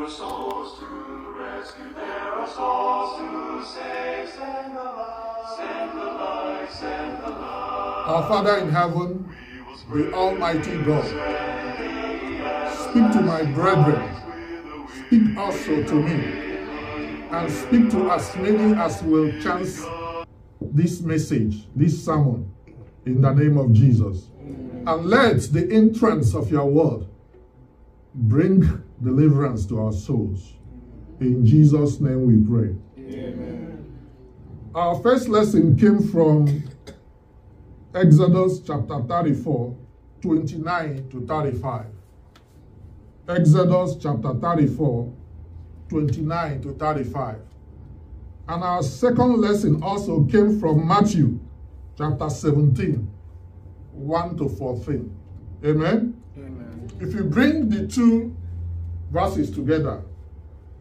were souls to rescue, there are souls to save. Send the light, send the light, send the light. Our Father in heaven, the Almighty God, speak to my brethren, speak also to me, and speak to as many as will chance this message, this sermon, in the name of Jesus. And let the entrance of your word bring deliverance to our souls. In Jesus' name we pray. Amen. Our first lesson came from Exodus chapter 34, 29 to 35. Exodus chapter 34, 29 to 35. And our second lesson also came from Matthew chapter 17, 1 to 14. Amen? Amen. If you bring the two verses together,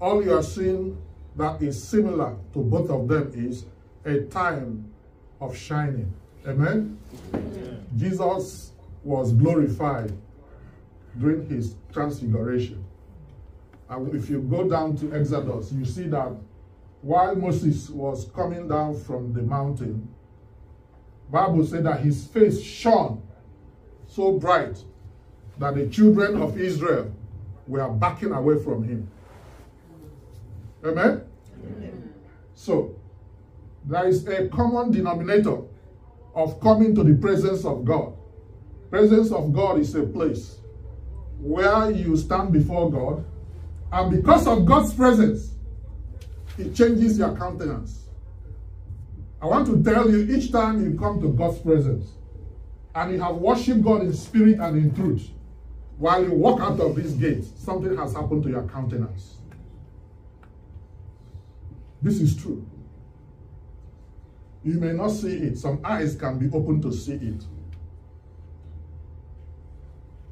all you are seeing that is similar to both of them is a time of shining. Amen? Jesus was glorified during his transfiguration. And if you go down to Exodus, you see that while Moses was coming down from the mountain, Bible said that his face shone so bright that the children of Israel were backing away from him. Amen? So, there is a common denominator of coming to the presence of God. Presence of God is a place where you stand before God, and because of God's presence, it changes your countenance. I want to tell you each time you come to God's presence and you have worshiped God in spirit and in truth, while you walk out of this gate, something has happened to your countenance. This is true. You may not see it. Some eyes can be open to see it.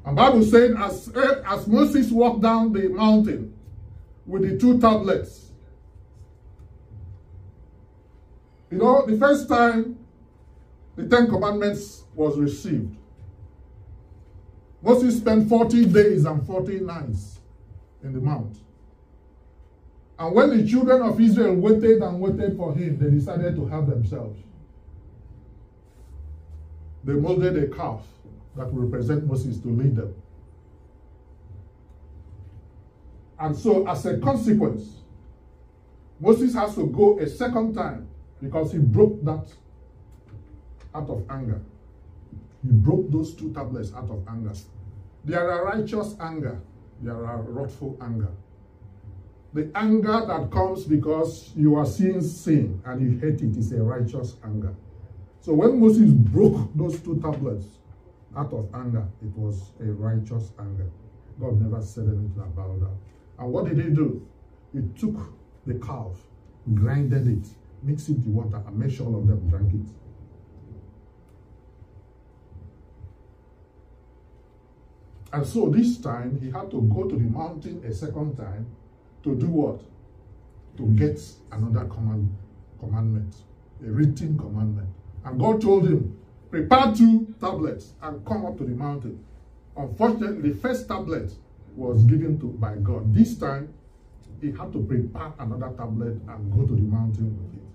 And Bible said, as, as Moses walked down the mountain with the two tablets, you know, the first time the Ten Commandments was received, Moses spent 40 days and 40 nights in the mount. And when the children of Israel waited and waited for him, they decided to help themselves. They molded a calf that will represent Moses to lead them. And so, as a consequence, Moses has to go a second time because he broke that out of anger. He broke those two tablets out of anger. There are righteous anger, there are wrathful anger. The anger that comes because you are seeing sin and you hate it is a righteous anger. So when Moses broke those two tablets out of anger, it was a righteous anger. God never said anything about that. And what did he do? He took the calf, grinded it, mixed it with water, and made sure all of them drank it. And so this time he had to go to the mountain a second time to do what? To mm. get another command, commandment, a written commandment. And God told him, prepare two tablets and come up to the mountain. Unfortunately, the first tablet was given to by God. This time, he had to prepare another tablet and go to the mountain with it.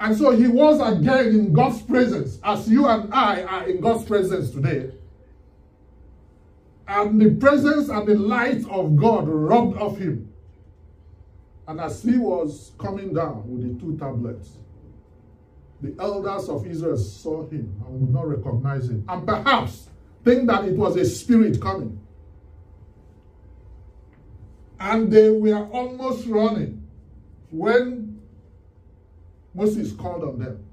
And so he was again in God's presence, as you and I are in God's presence today. And the presence and the light of God rubbed off him. And as he was coming down with the two tablets, the elders of Israel saw him and would not recognize him. And perhaps think that it was a spirit coming. And they were almost running when Moses called on them.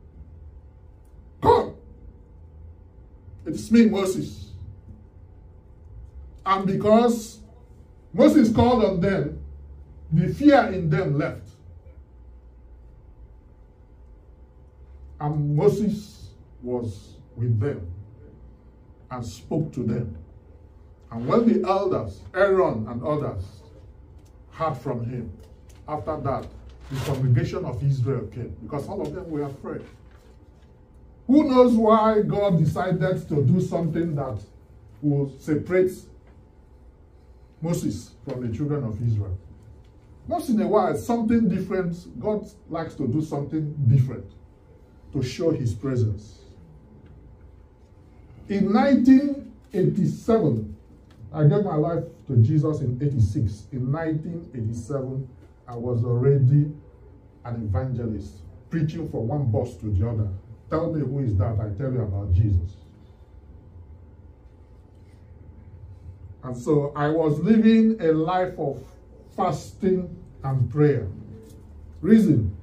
Come! It's me, Moses. And because Moses called on them, the fear in them left. And Moses was with them and spoke to them. And when the elders, Aaron and others, heard from him, after that, the congregation of Israel came because all of them were afraid. Who knows why God decided to do something that will separate Moses from the children of Israel. Once in a while, something different, God likes to do something different to show his presence. In 1987, I gave my life to Jesus in 86. In 1987, I was already an evangelist, preaching from one bus to the other. Tell me who is that, I tell you about Jesus. And so I was living a life of fasting and prayer. Reason?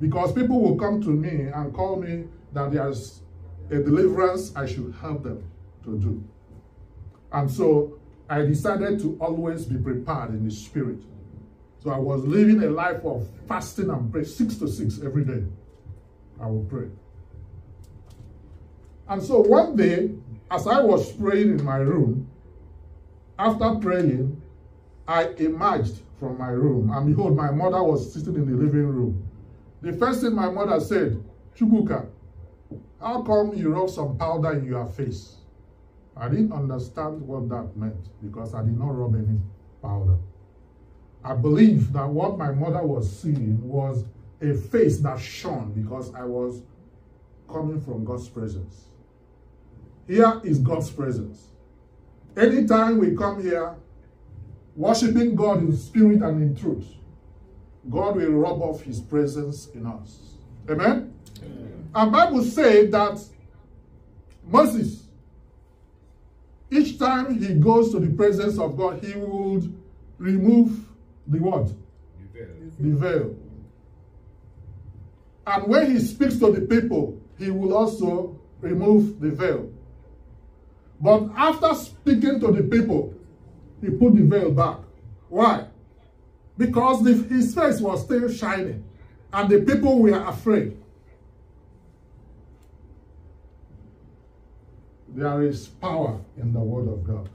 Because people will come to me and call me that there's a deliverance I should help them to do. And so I decided to always be prepared in the spirit. So I was living a life of fasting and prayer, six to six every day. I would pray. And so one day, as I was praying in my room, after praying, I emerged from my room, and behold, my mother was sitting in the living room. The first thing my mother said, Chukwuka, how come you rub some powder in your face? I didn't understand what that meant because I did not rub any powder. I believe that what my mother was seeing was a face that shone because I was coming from God's presence. Here is God's presence. Anytime we come here, worshiping God in spirit and in truth, God will rub off his presence in us. Amen? Amen. And Bible says that Moses, each time he goes to the presence of God, he would remove the what? The veil. The veil. And when he speaks to the people, he will also remove the veil. But after speaking to the people, he put the veil back. Why? Because the, his face was still shining and the people were afraid. There is power in the word of God.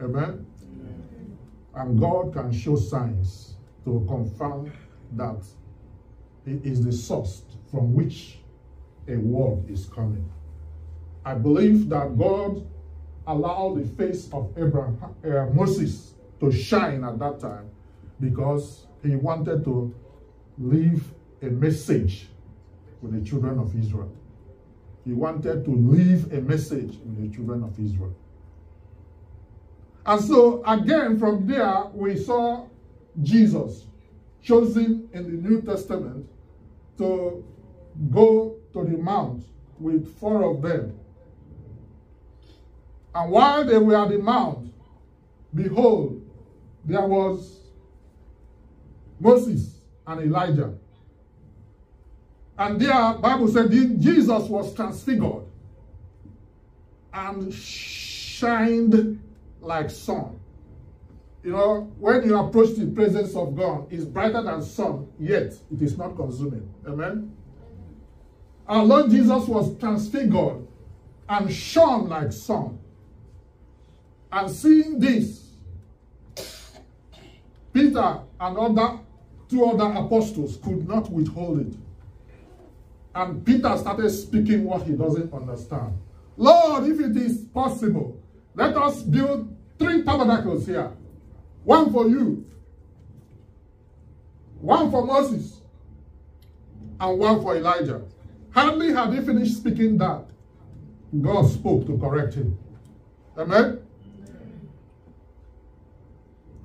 Amen? Amen. And God can show signs to confirm that he is the source from which a word is coming. I believe that God allow the face of Abraham, uh, Moses to shine at that time because he wanted to leave a message with the children of Israel. He wanted to leave a message with the children of Israel. And so, again, from there, we saw Jesus chosen in the New Testament to go to the mount with four of them and while they were at the mount, behold, there was Moses and Elijah. And there, Bible said Jesus was transfigured and shined like sun. You know, when you approach the presence of God, it's brighter than sun, yet it is not consuming. Amen? Our Lord Jesus was transfigured and shone like sun. And seeing this, Peter and other two other apostles could not withhold it. And Peter started speaking what he doesn't understand. Lord, if it is possible, let us build three tabernacles here. One for you, one for Moses, and one for Elijah. Hardly had he finished speaking that, God spoke to correct him. Amen?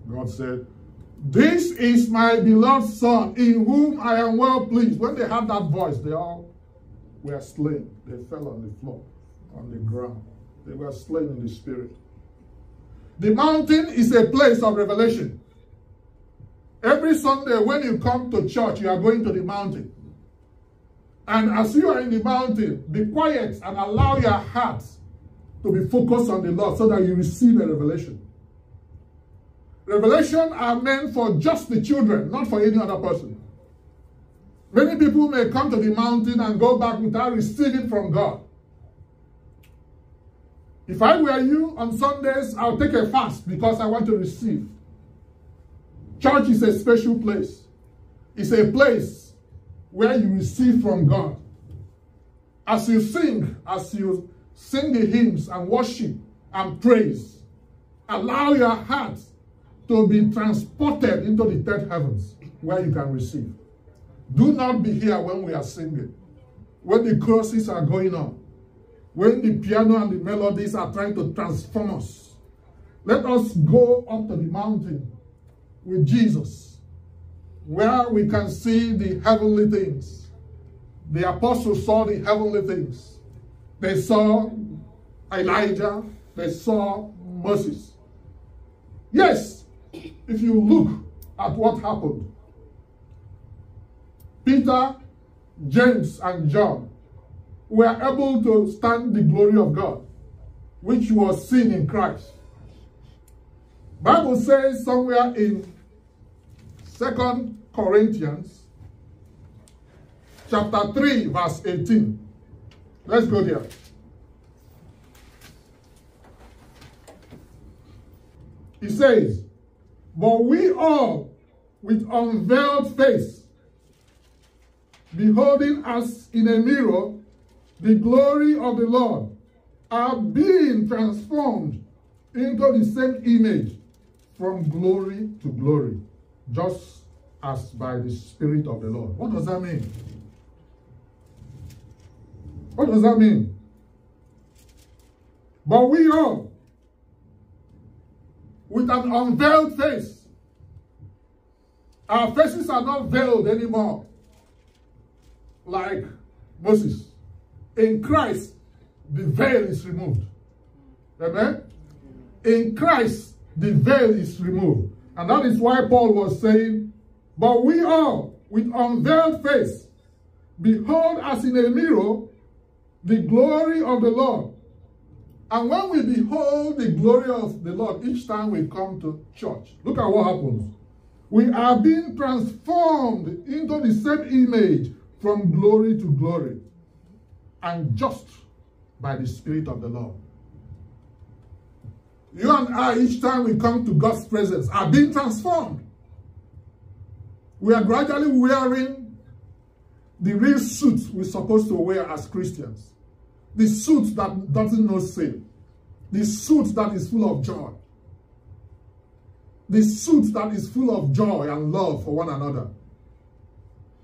God said, This is my beloved son in whom I am well pleased. When they heard that voice, they all were slain. They fell on the floor, on the ground. They were slain in the spirit. The mountain is a place of revelation. Every Sunday, when you come to church, you are going to the mountain. And as you are in the mountain, be quiet and allow your heart to be focused on the Lord so that you receive a revelation. Revelation are meant for just the children, not for any other person. Many people may come to the mountain and go back without receiving from God. If I were you on Sundays, I'll take a fast because I want to receive. Church is a special place. It's a place where you receive from God. As you sing, as you sing the hymns and worship and praise, Allow your heart to be transported into the third heavens where you can receive. Do not be here when we are singing, when the choruses are going on, when the piano and the melodies are trying to transform us. Let us go up to the mountain with Jesus, where we can see the heavenly things. The apostles saw the heavenly things. They saw Elijah, they saw Moses. Yes, if you look at what happened, Peter, James, and John were able to stand the glory of God, which was seen in Christ. Bible says somewhere in Second Corinthians chapter 3 verse 18. Let's go there. He says, But we all with unveiled face, beholding as in a mirror the glory of the Lord, are being transformed into the same image from glory to glory, just as by the Spirit of the Lord. What does that mean? What does that mean? But we all, with an unveiled face, our faces are not veiled anymore like Moses. In Christ, the veil is removed. Amen? In Christ, the veil is removed. And that is why Paul was saying, But we all, with unveiled face, behold as in a mirror the glory of the Lord. And when we behold the glory of the Lord each time we come to church, look at what happens. We are being transformed into the same image from glory to glory, and just by the Spirit of the Lord. You and I, each time we come to God's presence, are being transformed. We are gradually wearing the real suit we're supposed to wear as Christians. The suit that doesn't know sin. The suit that is full of joy. The suit that is full of joy and love for one another.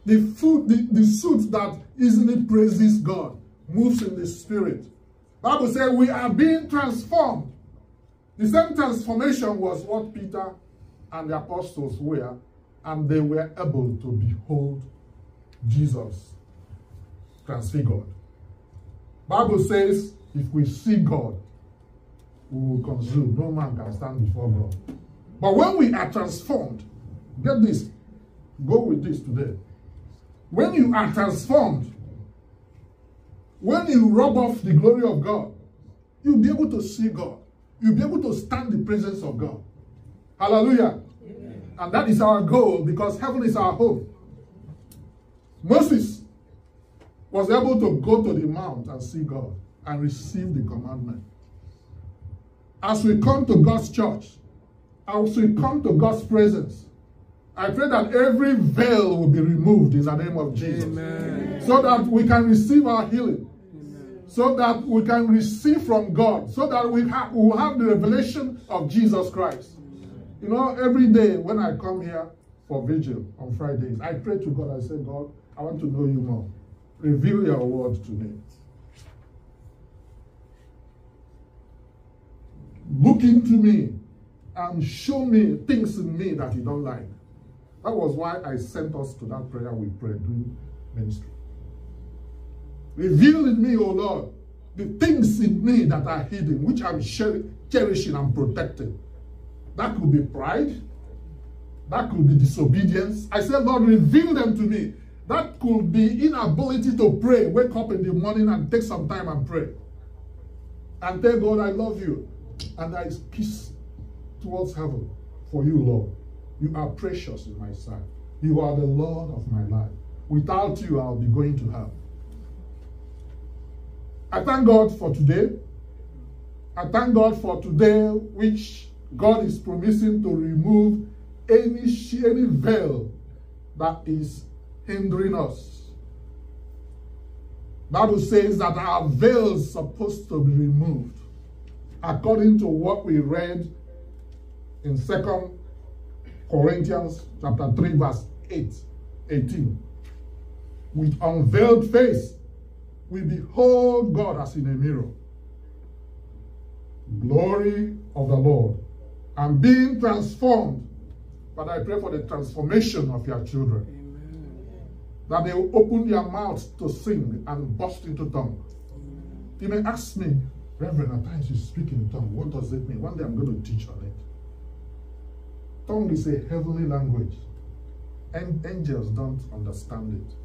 The, food, the, the suit that easily praises God, moves in the spirit. Bible says we are being transformed. The same transformation was what Peter and the apostles were, and they were able to behold Jesus transfigured. Bible says if we see God, we will consume. No man can stand before God. But when we are transformed, get this, go with this today. When you are transformed, when you rub off the glory of God, you'll be able to see God. You'll be able to stand the presence of God. Hallelujah. Amen. And that is our goal because heaven is our home. Moses was able to go to the mount and see God and receive the commandment. As we come to God's church, as we come to God's presence, I pray that every veil will be removed in the name of Jesus. Amen. So that we can receive our healing. Amen. So that we can receive from God. So that we, have we will have the revelation of Jesus Christ. You know, every day when I come here for vigil on Fridays, I pray to God. I say, God, I want to know you more. Reveal your word to me. Look into me and show me things in me that you don't like. That was why I sent us to that prayer we prayed during ministry. Reveal in me, O Lord, the things in me that are hidden, which I'm cherishing and protecting. That could be pride. That could be disobedience. I said, Lord, reveal them to me. That could be inability to pray. Wake up in the morning and take some time and pray. And tell God, I love you. And I kiss towards heaven for you, Lord. You are precious in my sight. You are the Lord of my life. Without you, I'll be going to hell. I thank God for today. I thank God for today, which God is promising to remove any, any veil that is hindering us. Bible says that our veil is supposed to be removed. According to what we read in Second Corinthians chapter 3, verse 8, 18. With unveiled face, we behold God as in a mirror. Glory of the Lord. And being transformed. But I pray for the transformation of your children. That they will open their mouths to sing and burst into tongue. You may ask me, Reverend, at times you speak in tongue. What does it mean? One day I'm going to teach on it. Tongue is a heavenly language. And angels don't understand it.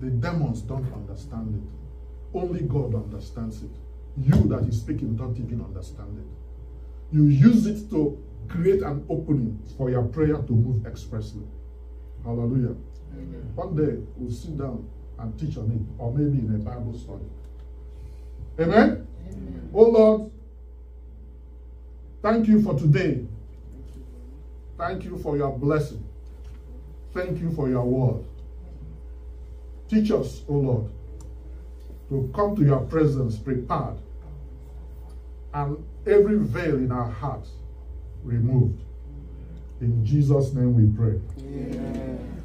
The demons don't understand it. Only God understands it. You that is speaking don't even understand it. You use it to create an opening for your prayer to move expressly. Hallelujah. Amen. One day we'll sit down and teach on it, or maybe in a Bible study. Amen? Amen. Oh Lord, thank you for today. Thank you for your blessing. Thank you for your word. Teach us, O oh Lord, to come to your presence prepared and every veil in our hearts removed. In Jesus' name we pray. Amen.